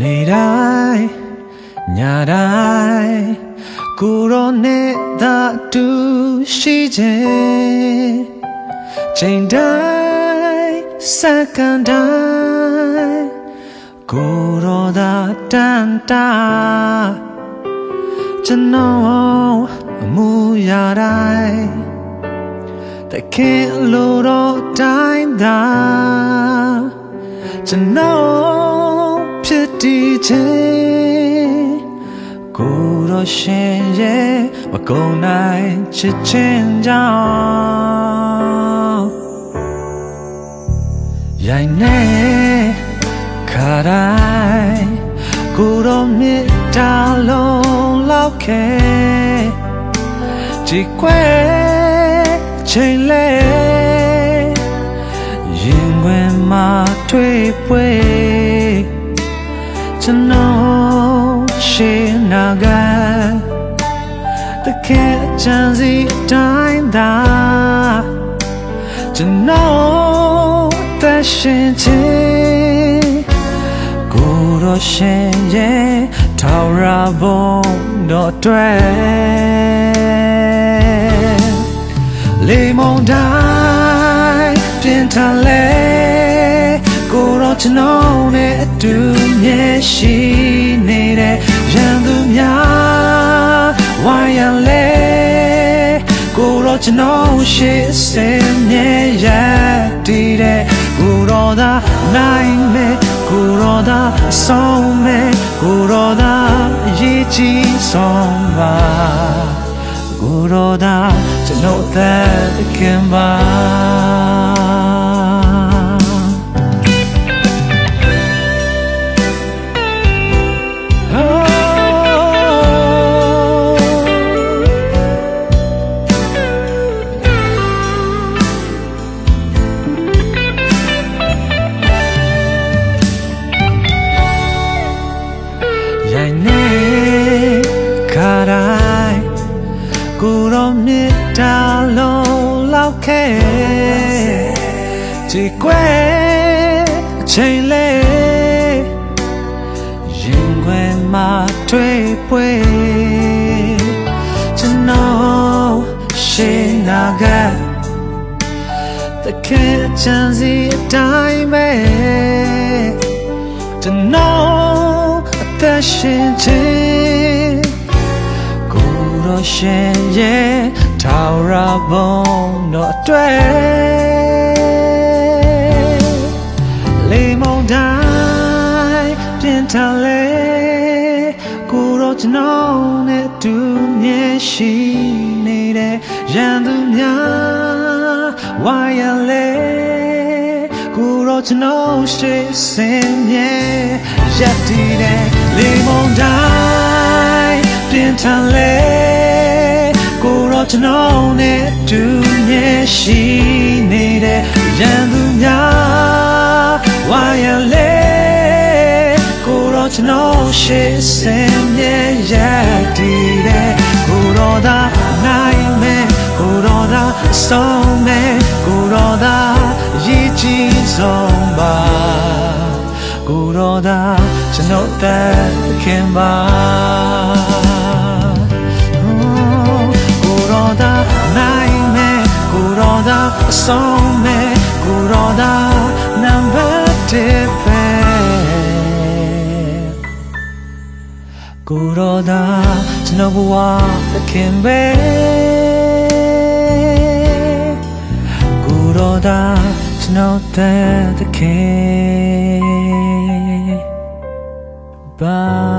နေတိုင်းညတိုင်းကိုရောနဲ့သာတူရှိခြင်းချိန်တိုင်းစက္ကန့်တိုင်းကိုရောသာတန်တာကျွန်တော်အမှုရတိုင်းတခင်လိုတော့တိုင်းသာကျွန်တော်ဖြစ်တည် ခြင်းကိုတော့ရှင်ရဲ့မကုန်နိုင်ချစ်ချင်းကြောင့်ရိုင်းနေခါတိုင်းကိုတော့မြစ်တာလုံးလောက်ခဲ့ကြည်ခွဲချိန်လဲရင်ခွင်မှာထွေးပွေ ကျွန်တော်ရှင်းနာကတကယ်ချမ်းစီတိုင်းသာကျွန်တော်သက်ရှင်ခြင်းကိုတော့ရှင်ရဲ့ထောက်ရဘုံတော့တွေ့လေမုန်တိုင်းပြင်ထန်လဲကိုတော့ကျွန်တော်နဲ့အ တူမျက်ရှိနေတဲ့ရန်သူများဝိုင်းရလဲကိုတော့ကျွန်တော်ရှိစင်မြဲရတည်တဲ့ကိုတော့သာနိုင်မဲ့ကိုတော့သာဆုံးမဲ့ကိုတော့သာအရေးကြီးဆုံးပါကိုတော့သာကျွန်တော်အသက်ခင်ပါ ကိုရောမြစ်တာလုံးလောက်ခဲ့ဒီကွယ်အချိန်လေးရင်ခွင်မှာတွေ့ပွဲကျွန်တော်ရှင်းနာကတကယ်ချမ်းစီအတိုင်းပဲကျွန်တော်အသက်ရှင်ခြင်း ကိုရောရှင်ရဲ့ထာဝရဘုံတော့အတွေ့လေမုန်တိုင်းပြင်ထန်လေကိုရောကျွန်တော်နဲ့တူမြဲရှိနေတဲ့ရန်သူများဝါရလေကိုရောကျွန်တော်ရှိစင်မြဲရက်တည်တဲ့လေမုန်တိုင်းပြ င်ထန်လေကိုရောကျွန်တော်နဲ့တူမြဲရှိနေတဲ့ရန်သူများဝါရလေကိုရောကျွန်တော်ရှိစင်မြဲရက်တည်တဲ့ကိုရောသာနိုင်မဲ့ကိုရောသာဆုံးမဲ့ကိုရောသာရည်ကြည်ဆုံးပါကိုရောသာကျွန်တော်သက်ခင်ပါ ကိုတော်သာကျွန်တော်ဘဝသခင်ပဲကိုတော်သာကျွန်တော်တန်သခင် Bye.